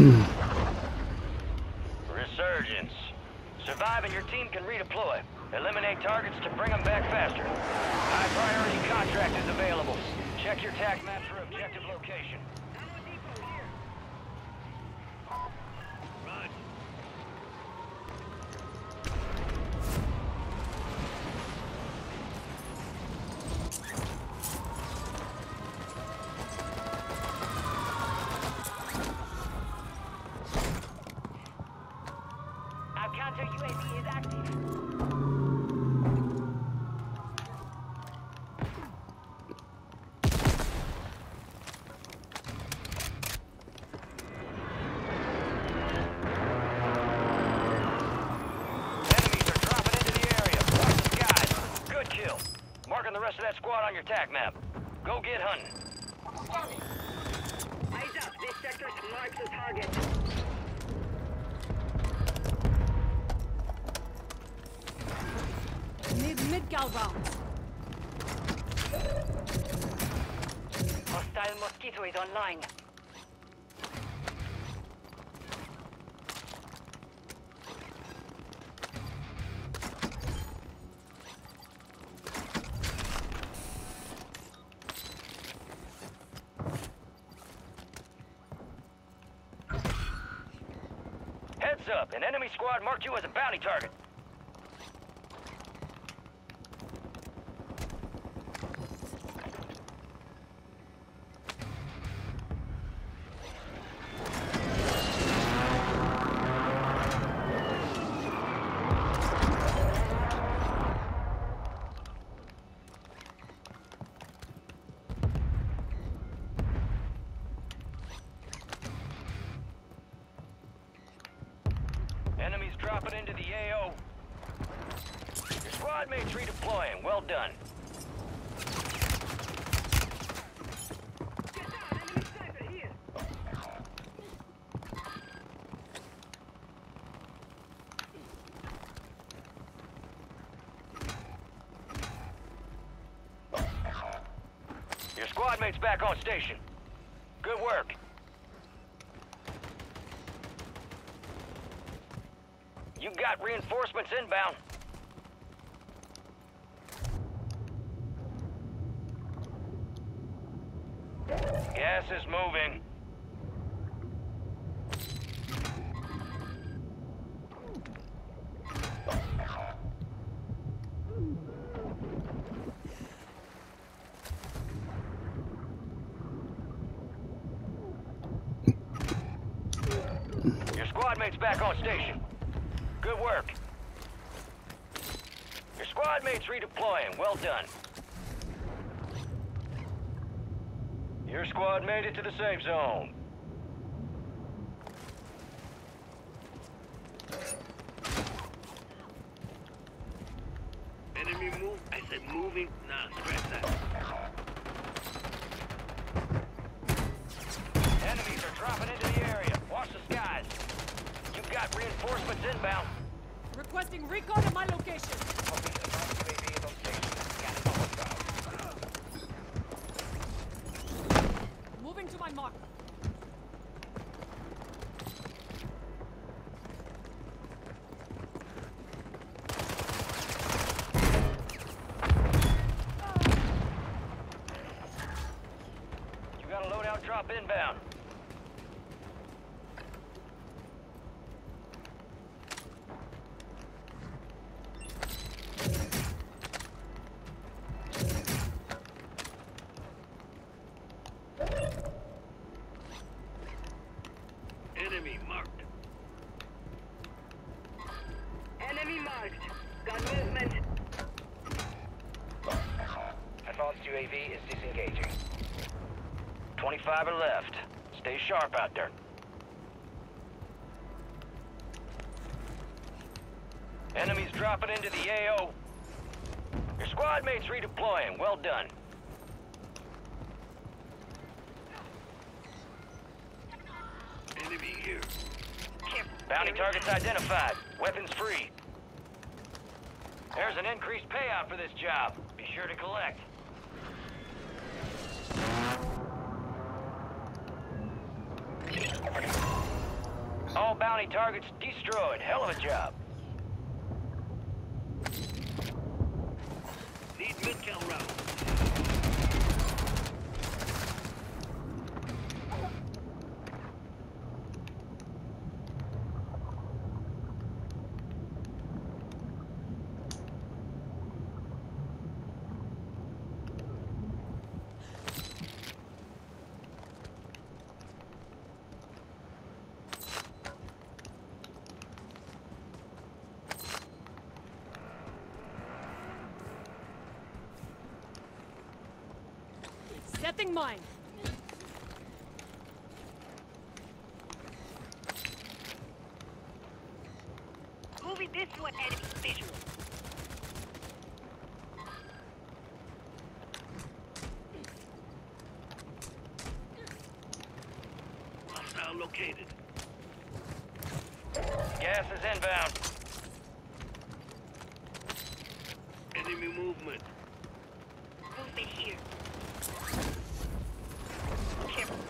Resurgence. Survive and your team can redeploy. Eliminate targets to bring them back faster. High priority contract is available. Check your TAC map for objective location. That squad on your TAC map. Go get hunting. Eyes up. This sector marks the target. Need mid-cal rounds. Hostile mosquito is online. Up. An enemy squad marked you as a bounty target. Dropping into the AO. Your squad mates redeploying. Well done. Your squad mates back on station. Good work. You got reinforcements inbound. Gas is moving. Your squad mates back on station. Good work. Your squad mates redeploying. Well done. Your squad made it to the safe zone. Enemy move. I said moving. Nah, scratch that. Enemies are dropping into the area. Watch the skies. You've got reinforcements inbound. Requesting recon at my location. Moving to my mark. You got a loadout drop inbound. Enemy marked. Enemy marked. Got movement. Advanced UAV is disengaging. 25 are left. Stay sharp out there. Enemies dropping into the AO. Your squad mates redeploying. Well done. Enemy here. Bounty targets identified. Weapons free. There's an increased payout for this job. Be sure to collect. All bounty targets destroyed. Hell of a job. Need mid-cal round. Setting mine. Moving this to an enemy visual. Hostile located. Gas is inbound. Enemy movement. Movement here. Careful, area's hot. Movement here. Setting mine. Safe zone.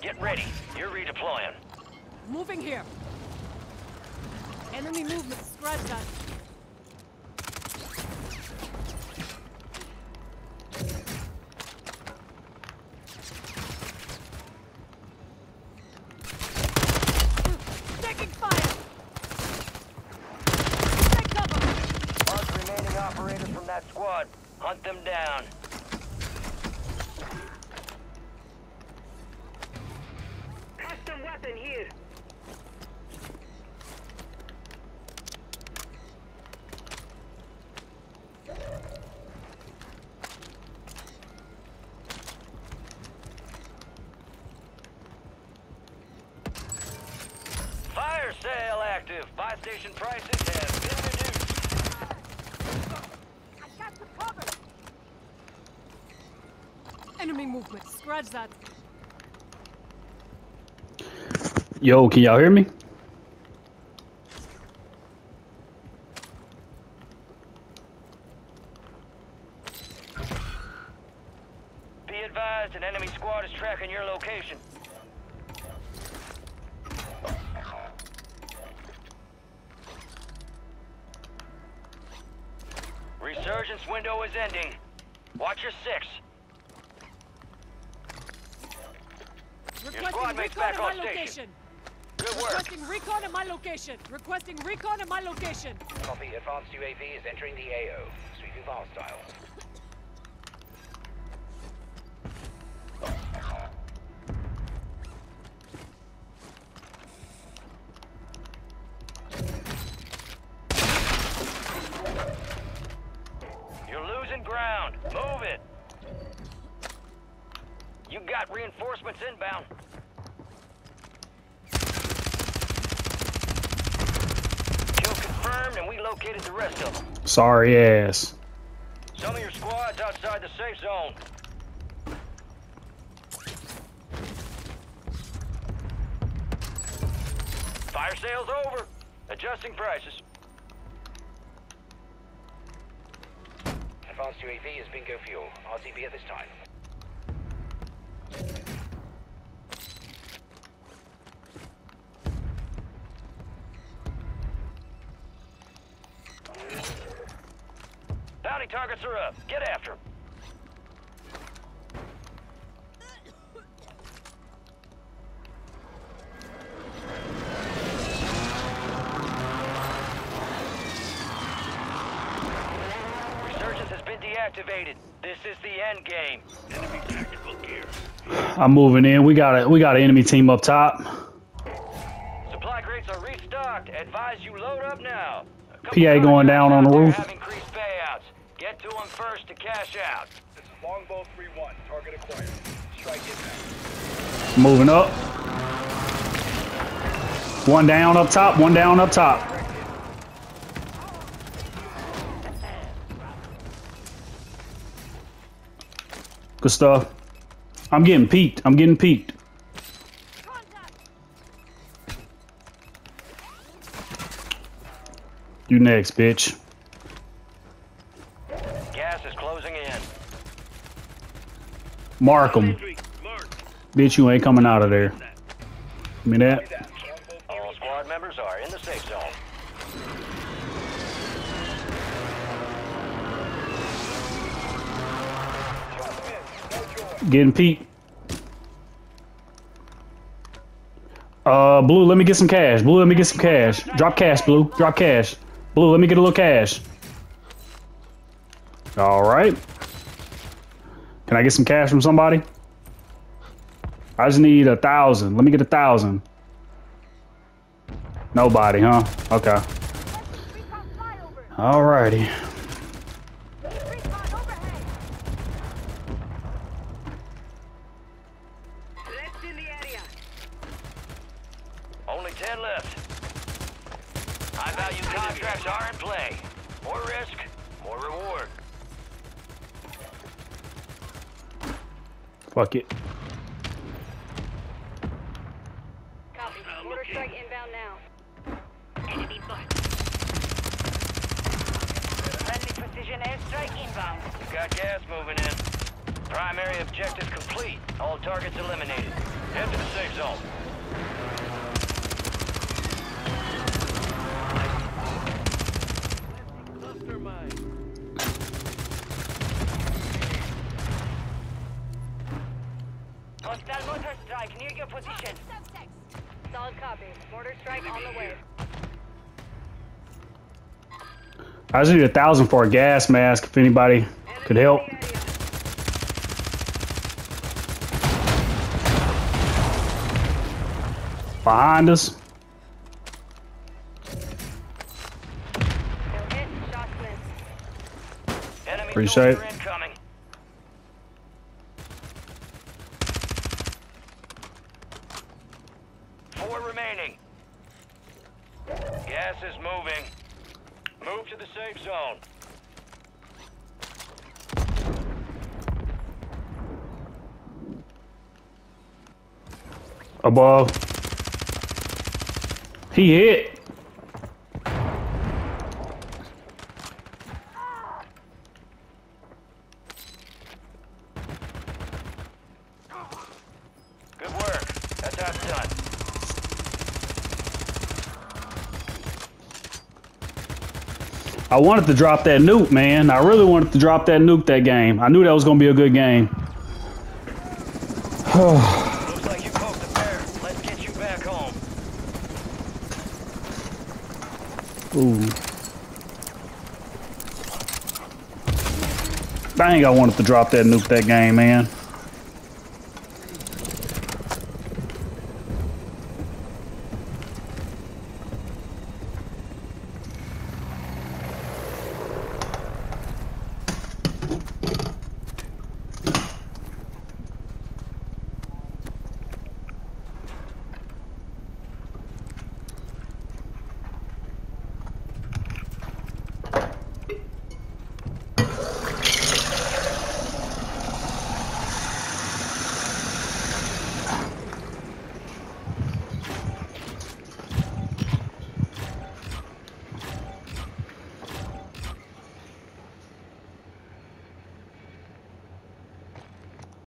Get ready. You're redeploying. Moving here. Enemy movement. Scratch that. Taking fire. Take cover. Mark remaining operators from that squad. Hunt them down. Custom weapon here. Fire sale active. Buy station prices have been reduced. I got the cover. Enemy movement. Scratch that. Yo, can y'all hear me? Be advised, an enemy squad is tracking your location. Resurgence window is ending. Watch your six. Requesting squad mate's back on station. location. Good work. Requesting recon at my location. Requesting recon at my location. Copy. Advanced UAV is entering the AO. Sweeping for hostiles. Located the rest of them. Sorry ass. Some of your squad's outside the safe zone. Fire sale's over. Adjusting prices. Advanced UAV is bingo fuel. RTB at this time. Bounty targets are up. Get after 'em. Resurgence has been deactivated. This is the end game. Enemy tactical gear. I'm moving in. We got a we got an enemy team up top. Supply crates are restocked. Advise you load up now. PA going down on the roof. Have increased payouts. Get to them first to cash out. This is Longbow 3-1. Target acquired. Strike inbound. Moving up. One down up top, one down up top. Good stuff. I'm getting peeked. I'm getting peeked. You next, bitch. Mark 'em. Entry. Mark. Bitch, you ain't coming out of there. Give me that. All squad members are in the safe zone. Getting Pete. Uh, Blue, let me get some cash. Blue, let me get some cash. Drop cash, Blue. Drop cash. Blue, let me get a little cash. All right. Can I get some cash from somebody? I just need a thousand. Let me get a thousand. Nobody, huh? Okay. Alrighty. Uh, Copy. Hostile Mortar located. strike inbound now. Enemy butt. Friendly precision airstrike inbound. Got gas moving in. Primary objective complete. All targets eliminated. Head to the safe zone. Cluster mine. Hostile mortar strike near your position. Solid copy. Mortar strike on the way. I just need a thousand for a gas mask if anybody could help. Behind us. No hit. Shots missed. Enemy Appreciate soldier incoming. Four remaining. Gas is moving. Move to the safe zone. Above. He hit. Good work. That's how it's done. I wanted to drop that nuke, man. I really wanted to drop that nuke that game. I knew that was going to be a good game. Looks like you poked the bear. Let's get you back home. Ooh. Dang, I wanted to drop that nuke that game, man.